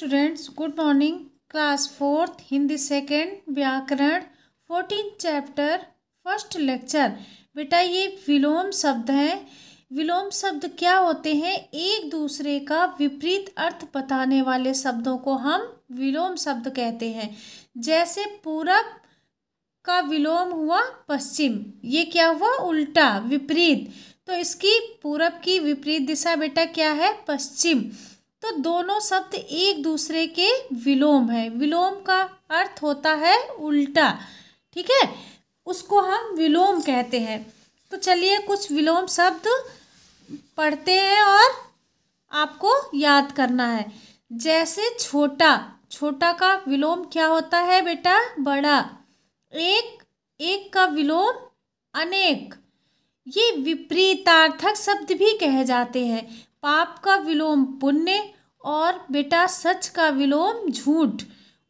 Students good morning class fourth Hindi second व्याकरण fourteen chapter first lecture बेटा, ये विलोम शब्द हैं। विलोम शब्द क्या होते हैं? एक दूसरे का विपरीत अर्थ बताने वाले शब्दों को हम विलोम शब्द कहते हैं। जैसे पूरब का विलोम हुआ पश्चिम, ये क्या हुआ? उल्टा, विपरीत। तो इसकी पूरब की विपरीत दिशा बेटा क्या है? पश्चिम। तो दोनों शब्द एक दूसरे के विलोम है। विलोम का अर्थ होता है उल्टा, ठीक है? उसको हम विलोम कहते हैं। तो चलिए कुछ विलोम शब्द पढ़ते हैं और आपको याद करना है। जैसे छोटा छोटा का विलोम क्या होता है बेटा? बड़ा। एक एक का विलोम अनेक। ये विपरीतार्थक शब्द भी कहे जाते हैं। पाप का विलोम पुण्य और बेटा सच का विलोम झूठ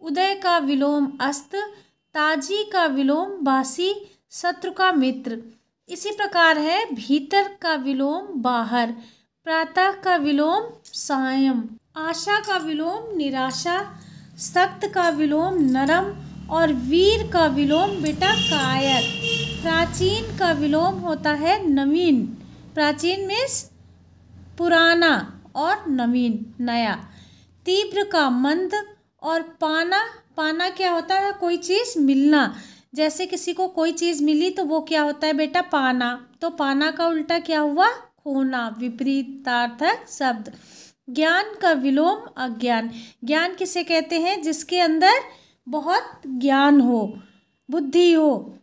उदय का विलोम अस्त ताजी का विलोम बासी शत्रु का मित्र इसी प्रकार है भीतर का विलोम बाहर प्रातः का विलोम सायम आशा का विलोम निराशा सख्त का विलोम नरम और वीर का विलोम बेटा कायर प्राचीन का विलोम होता है नवीन प्राचीन मीन्स पुराना और नवीन, नया। तीव्र का मंद और पाना पाना क्या होता है? कोई चीज़ मिलना। जैसे किसी को कोई चीज़ मिली तो वो क्या होता है बेटा? पाना। तो पाना का उल्टा क्या हुआ? खोना विपरीतार्थक शब्द। ज्ञान का विलोम अज्ञान। ज्ञान किसे कहते हैं? जिसके अंदर बहुत ज्ञान हो, बुद्धि हो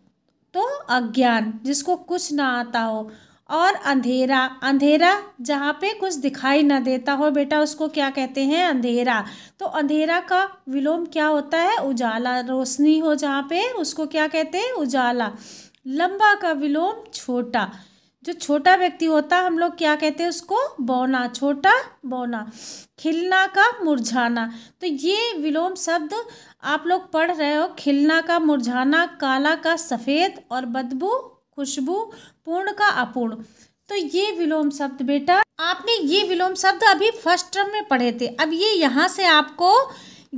तो अज्ञान, जिसको कुछ ना आता हो। और अंधेरा। अंधेरा जहाँ पे कुछ दिखाई ना देता हो बेटा, उसको क्या कहते हैं? अंधेरा। तो अंधेरा का विलोम क्या होता है? उजाला। रोशनी हो जहाँ पे, उसको क्या कहते हैं? उजाला। लंबा का विलोम छोटा। जो छोटा व्यक्ति होता, हम लोग क्या कहते हैं उसको? बौना। छोटा, बौना। खिलना का मुरझाना। तो ये विलोम शब्द आप लोग पढ़ रहे हो। खिलना का मुरझाना, काला का सफ़ेद और बदबू खुशबू पूर्ण का अपूर्ण। तो ये विलोम शब्द बेटा, आपने ये विलोम शब्द अभी फ़र्स्ट टर्म में पढ़े थे। अब ये यहाँ से आपको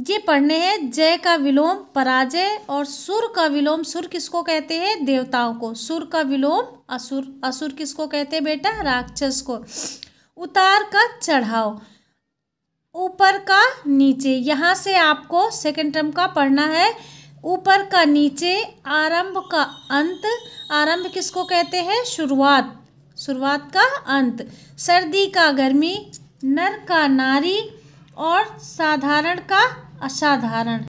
ये पढ़ने हैं, जय का विलोम, पराजय और सुर का विलोम। सुर किसको कहते हैं? देवताओं को। सुर का विलोम, असुर। असुर किसको कहते हैं बेटा? राक्षस को। उतार का चढ़ाव। ऊपर का नीचे। यहाँ से आपको सेकेंड टर्म का पढ़ना है। ऊपर का नीचे आरंभ का अंत। आरंभ किसको कहते हैं? शुरुआत। शुरुआत का अंत। सर्दी का, गर्मी, नर का नारी और साधारण का असाधारण।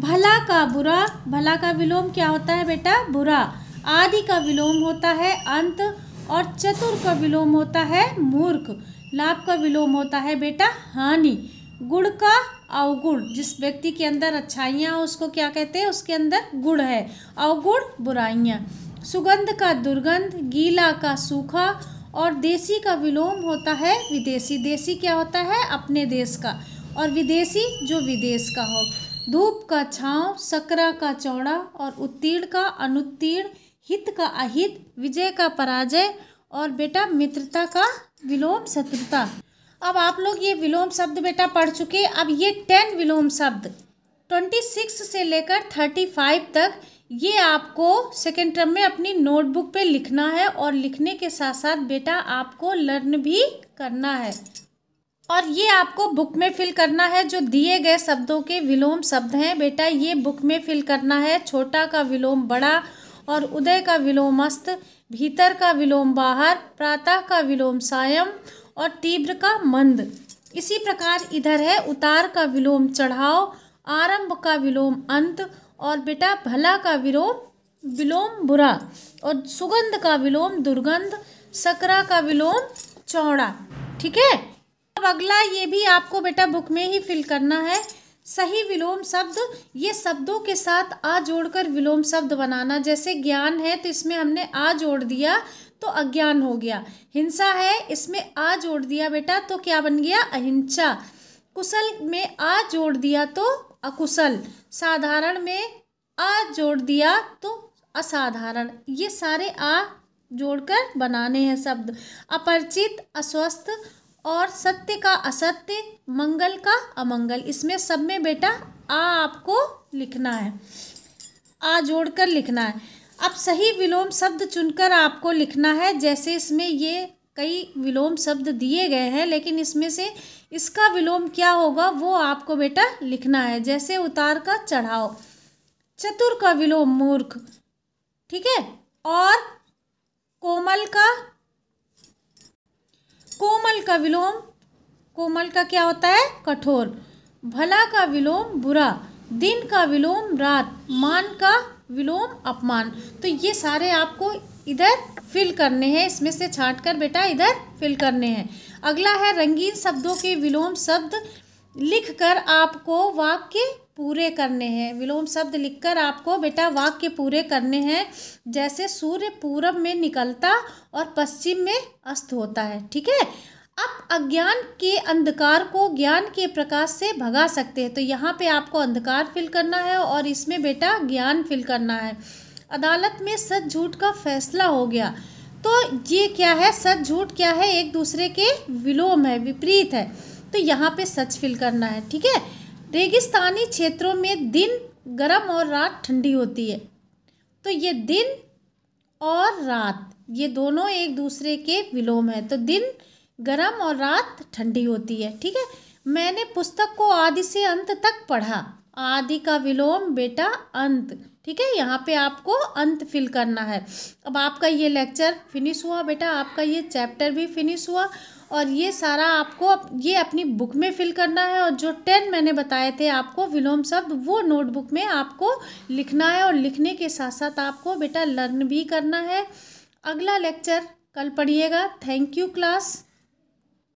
भला का बुरा। भला का विलोम क्या होता है बेटा? बुरा। आदि का विलोम होता है अंत और चतुर का विलोम होता है मूर्ख। लाभ का विलोम होता है बेटा हानि। गुण का अवगुण, जिस व्यक्ति के अंदर अच्छाइयाँ उसको क्या कहते हैं? उसके अंदर गुण है। अवगुण, बुराइयाँ। सुगंध का दुर्गंध, गीला का सूखा और देसी का विलोम होता है विदेशी। देसी क्या होता है? अपने देश का। और विदेशी जो विदेश का हो। धूप का छाँव, सकरा का चौड़ा और उत्तीर्ण का अनुत्तीर्ण, हित का अहित, विजय का पराजय और बेटा मित्रता का विलोम शत्रुता। अब आप लोग ये विलोम शब्द बेटा पढ़ चुके, अब ये टेन विलोम शब्द, ट्वेंटी सिक्स से लेकर थर्टी फाइव तक ये आपको सेकेंड टर्म में अपनी नोटबुक पे लिखना है और लिखने के साथ साथ बेटा आपको लर्न भी करना है। और ये आपको बुक में फिल करना है, जो दिए गए शब्दों के विलोम शब्द हैं। बेटा ये बुक में फिल करना है, छोटा का विलोम बड़ा और उदय का विलोम अस्त भीतर का विलोम बाहर, प्रातः का विलोम सायं और तीव्र का मंद। इसी प्रकार इधर है, उतार का विलोम चढ़ाव, आरंभ का विलोम अंत, और बेटा भला का विलोम विलोम बुरा, और सुगंध का विलोम दुर्गंध, सकरा का विलोम चौड़ा। ठीक है? अब अगला ये भी आपको बेटा बुक में ही फिल करना है। सही विलोम शब्द, ये शब्दों के साथ आ जोड़कर विलोम शब्द बनाना। जैसे ज्ञान है तो इसमें हमने आ जोड़ दिया। तो अज्ञान हो गया। हिंसा है, इसमें आ जोड़ दिया बेटा तो क्या बन गया? अहिंसा। कुशल में आ जोड़ दिया तो अकुशल। साधारण में आ जोड़ दिया तो असाधारण। ये सारे आ जोड़कर बनाने हैं शब्द। अपरिचित, अस्वस्थ और सत्य का असत्य, मंगल का अमंगल। इसमें सब में बेटा आ आपको लिखना है। आ जोड़कर लिखना है। अब सही विलोम शब्द चुनकर आपको लिखना है। जैसे इसमें ये कई विलोम शब्द दिए गए हैं, लेकिन इसमें से इसका विलोम क्या होगा, वो आपको बेटा लिखना है। जैसे उतार का चढ़ाओ चतुर का विलोम मूर्ख, ठीक है? और कोमल का कोमल का विलोम, कोमल का क्या होता है? कठोर। भला का विलोम बुरा, दिन का विलोम रात, मान का विलोम अपमान। तो ये सारे आपको इधर फिल करने हैं, इसमें से छांट कर बेटा इधर फिल करने हैं। अगला है रंगीन शब्दों के विलोम शब्द लिखकर आपको वाक्य पूरे करने हैं। विलोम शब्द लिखकर आपको बेटा वाक्य पूरे करने हैं। जैसे सूर्य पूरब में निकलता और पश्चिम में अस्त होता है, ठीक है? अब अज्ञान के अंधकार को ज्ञान के प्रकाश से भगा सकते हैं। तो यहाँ पे आपको अंधकार फिल करना है और इसमें बेटा ज्ञान फिल करना है। अदालत में सच झूठ का फैसला हो गया। तो ये क्या है? सच झूठ क्या है? एक दूसरे के विलोम है, विपरीत है। तो यहाँ पे सच फिल करना है, ठीक है? रेगिस्तानी क्षेत्रों में दिन गर्म और रात ठंडी होती है। तो ये दिन और रात, ये दोनों एक दूसरे के विलोम है। तो दिन गर्म और रात ठंडी होती है, ठीक है? मैंने पुस्तक को आदि से अंत तक पढ़ा। आदि का विलोम, बेटा, अंत, ठीक है? यहाँ पे आपको अंत फिल करना है। अब आपका ये लेक्चर फिनिश हुआ, बेटा। आपका ये चैप्टर भी फिनिश हुआ और ये सारा आपको ये अपनी बुक में फिल करना है और जो टेन मैंने बताए थे आपको, विलोम शब्द, वो नोटबुक में आपको लिखना है और लिखने के साथ साथ आपको, बेटा लर्न भी करना है। अगला लेक्चर कल पढ़िएगा। Thank you class